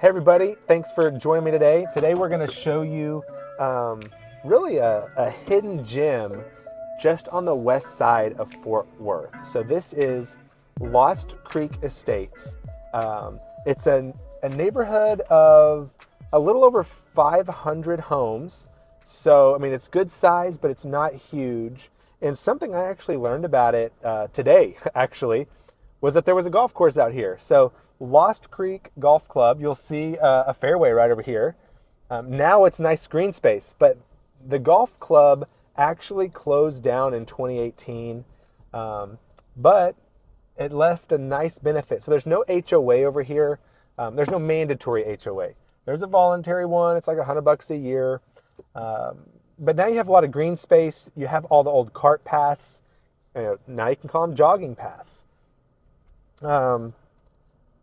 Hey everybody, thanks for joining me today. Today we're going to show you um, really a, a, hidden gem just on the west side of Fort Worth. So this is Lost Creek Estates. Um, it's a, a neighborhood of a little over 500 homes. So, I mean, it's good size, but it's not huge. And something I actually learned about it uh, today, actually, was that there was a golf course out here. So, Lost Creek Golf Club, you'll see uh, a fairway right over here. Um, now it's nice green space, but the golf club actually closed down in 2018, um, but it left a nice benefit. So there's no HOA over here. Um, there's no mandatory HOA. There's a voluntary one. It's like a hundred bucks a year. Um, but now you have a lot of green space. You have all the old cart paths. You know, now you can call them jogging paths. Um,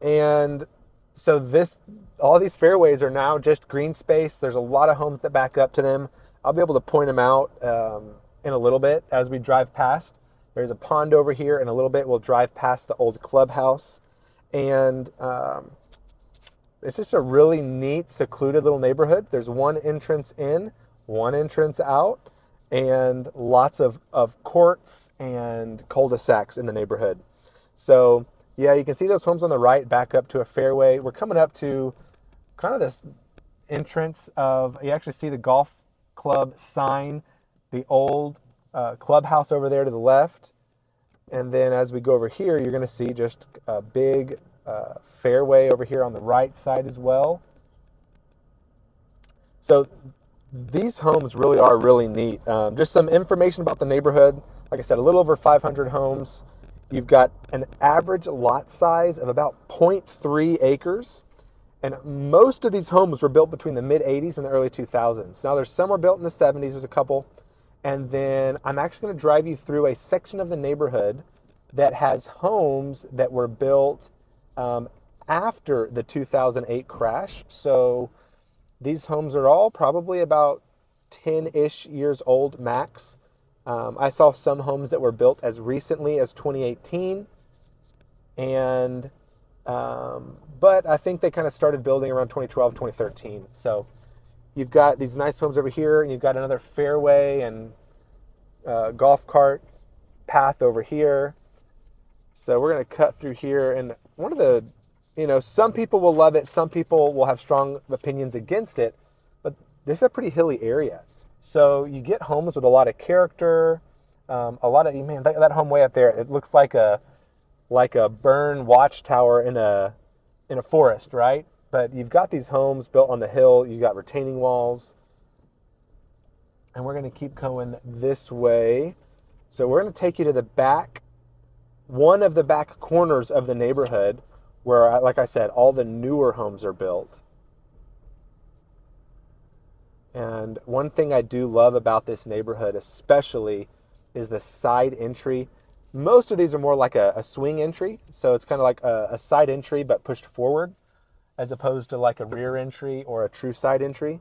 and so this, all these fairways are now just green space. There's a lot of homes that back up to them. I'll be able to point them out um, in a little bit as we drive past. There's a pond over here. In a little bit, we'll drive past the old clubhouse. And um, it's just a really neat, secluded little neighborhood. There's one entrance in, one entrance out, and lots of, of courts and cul-de-sacs in the neighborhood. So yeah, you can see those homes on the right back up to a fairway. We're coming up to kind of this entrance of, you actually see the golf club sign, the old uh, clubhouse over there to the left. And then as we go over here, you're going to see just a big uh, fairway over here on the right side as well. So these homes really are really neat. Um, just some information about the neighborhood. Like I said, a little over 500 homes. You've got an average lot size of about 0.3 acres. And most of these homes were built between the mid 80s and the early 2000s. Now, there's some were built in the 70s, there's a couple. And then I'm actually going to drive you through a section of the neighborhood that has homes that were built um, after the 2008 crash. So these homes are all probably about 10 ish years old max. Um, I saw some homes that were built as recently as 2018, and um, but I think they kind of started building around 2012, 2013. So you've got these nice homes over here, and you've got another fairway and uh, golf cart path over here. So we're going to cut through here, and one of the, you know, some people will love it, some people will have strong opinions against it, but this is a pretty hilly area. So you get homes with a lot of character, um, a lot of man. That, that, home way up there, it looks like a like a burn watchtower in a in a forest, right? But you've got these homes built on the hill. You've got retaining walls, and we're going to keep going this way. So we're going to take you to the back, one of the back corners of the neighborhood, where, like I said, all the newer homes are built. And one thing I do love about this neighborhood, especially, is the side entry. Most of these are more like a, a swing entry, so it's kind of like a, a, side entry but pushed forward, as opposed to like a rear entry or a true side entry.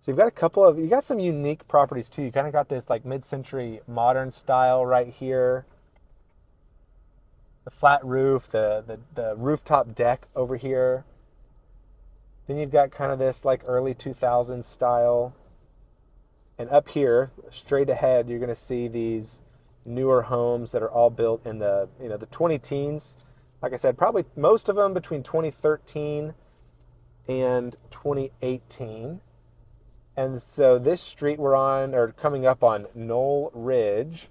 So you've got a couple of, you got some unique properties too. You kind of got this like mid-century modern style right here. The flat roof, the, the, the rooftop deck over here. Then you've got kind of this like early 2000s style. And up here, straight ahead, you're going to see these newer homes that are all built in the, you know, the 20 teens. Like I said, probably most of them between 2013 and 2018. And so this street we're on, or coming up on Knoll Ridge,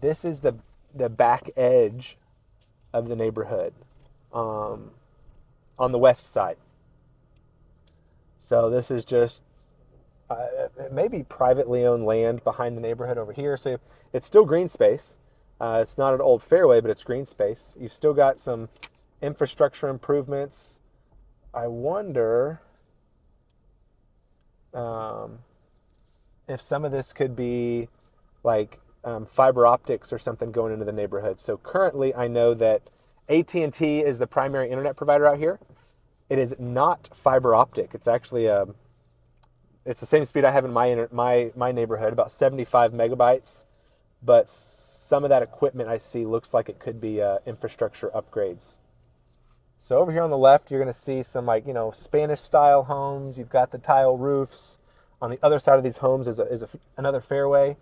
this is the the back edge of the neighborhood um, on the west side. So this is just uh, maybe privately owned land behind the neighborhood over here. So it's still green space. Uh, it's not an old fairway, but it's green space. You've still got some infrastructure improvements. I wonder um, if some of this could be like um, fiber optics or something going into the neighborhood. So currently, I know that AT&T is the primary internet provider out here. It is not fiber optic. It's actually a, um, it's the same speed I have in my my my neighborhood, about 75 megabytes. But some of that equipment I see looks like it could be uh, infrastructure upgrades. So over here on the left, you're going to see some like, you know, Spanish style homes. You've got the tile roofs. On the other side of these homes is, a, is a, another fairway.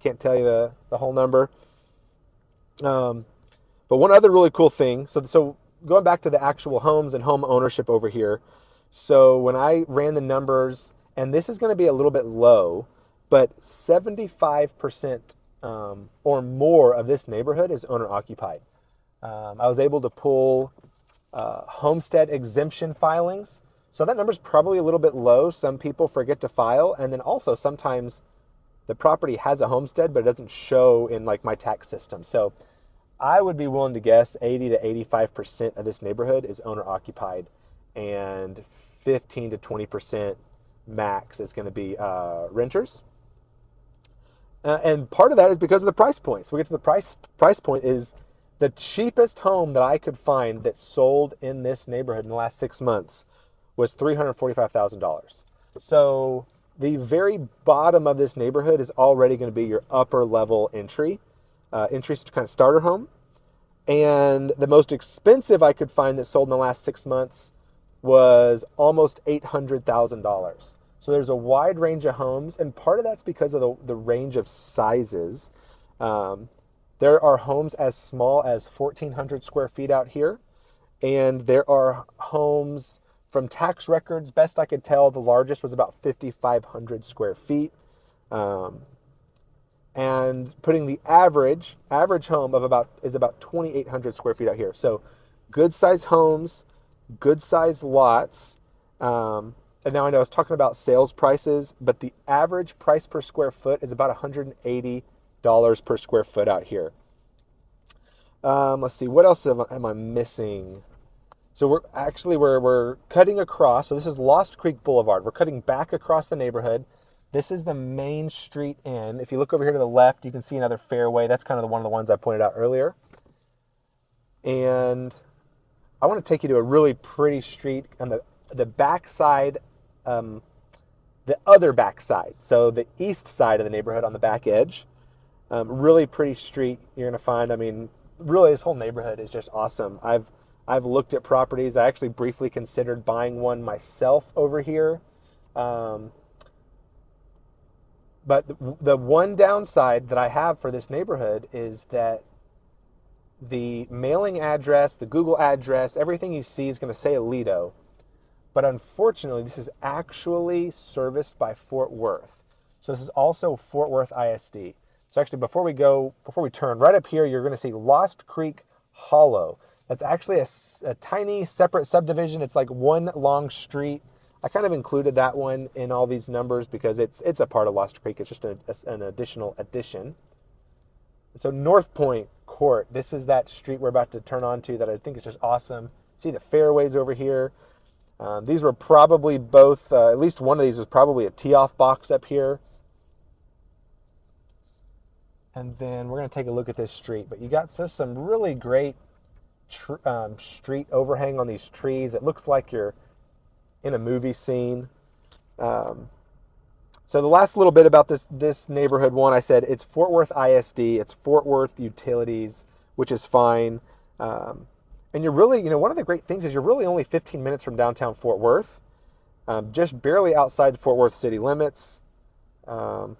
Can't tell you the, the hole number. Um, but one other really cool thing, so, so going back to the actual homes and home ownership over here. So when I ran the numbers, and this is going to be a little bit low, but 75% um, or more of this neighborhood is owner occupied. Um, I was able to pull uh, homestead exemption filings. So that number is probably a little bit low. Some people forget to file. And then also sometimes the property has a homestead, but it doesn't show in like my tax system. So I would be willing to guess 80 to 85% of this neighborhood is owner occupied and 15 to 20% max is going to be uh, renters. Uh, and part of that is because of the price point. So we get to the price price point is the cheapest home that I could find that sold in this neighborhood in the last six months was $345,000. So the very bottom of this neighborhood is already going to be your upper level entry, uh, to kind of starter home. And the most expensive I could find that sold in the last six months was almost $800,000. So there's a wide range of homes, and part of that's because of the, the range of sizes. Um, there are homes as small as 1,400 square feet out here, and there are homes from tax records, best I could tell, the largest was about 5,500 square feet. Um, and putting the average average home of about is about 2,800 square feet out here. So, good size homes, good size lots. Um, and now I know I was talking about sales prices, but the average price per square foot is about 180 dollars per square foot out here. Um, let's see, what else am, am I missing? So we're actually we're we're cutting across. So this is Lost Creek Boulevard. We're cutting back across the neighborhood. This is the main street in. If you look over here to the left, you can see another fairway. That's kind of the, one of the ones I pointed out earlier. And I want to take you to a really pretty street on the the back side, um, the other back side. So the east side of the neighborhood on the back edge. Um, really pretty street. You're gonna find. I mean, really, this whole neighborhood is just awesome. I've I've looked at properties. I actually briefly considered buying one myself over here. Um, but the, the one downside that I have for this neighborhood is that the mailing address, the Google address, everything you see is going to say Aledo. But unfortunately, this is actually serviced by Fort Worth. So this is also Fort Worth ISD. So actually, before we go, before we turn right up here, you're going to see Lost Creek Hollow. That's actually a, a, tiny separate subdivision. It's like one long street. I kind of included that one in all these numbers because it's it's a part of Lost Creek. It's just a, a, an additional addition. And so Northpoint Court, this is that street we're about to turn onto that I think is just awesome. See the fairways over here. Um, these were probably both, uh, at least one of these was probably a tee-off box up here. And then we're going to take a look at this street. But you got just some really great um, street overhang on these trees. It looks like you're in a movie scene. Um, so the last little bit about this this neighborhood one, I said it's Fort Worth ISD, it's Fort Worth Utilities, which is fine. Um, and you're really, you know, one of the great things is you're really only 15 minutes from downtown Fort Worth, um, just barely outside the Fort Worth city limits. Um,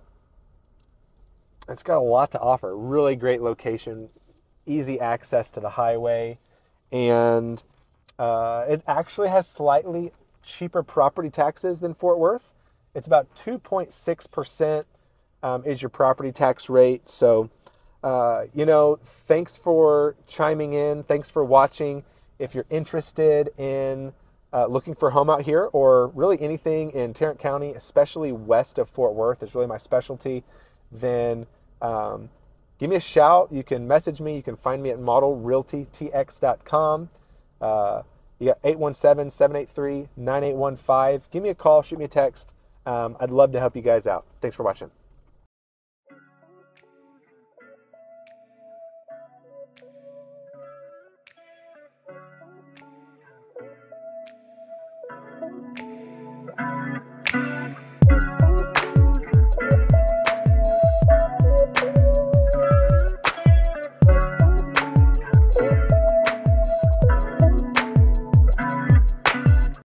it's got a lot to offer. Really great location, easy access to the highway, and uh, it actually has slightly cheaper property taxes than Fort Worth. It's about 2.6% um, is your property tax rate. So, uh, you know, thanks for chiming in. Thanks for watching. If you're interested in uh, looking for a home out here or really anything in Tarrant County, especially west of Fort Worth, is really my specialty, then um, give me a shout. You can message me. You can find me at modelrealtytx.com. Uh, you got 817 783 9815. Give me a call, shoot me a text. Um, I'd love to help you guys out. Thanks for watching.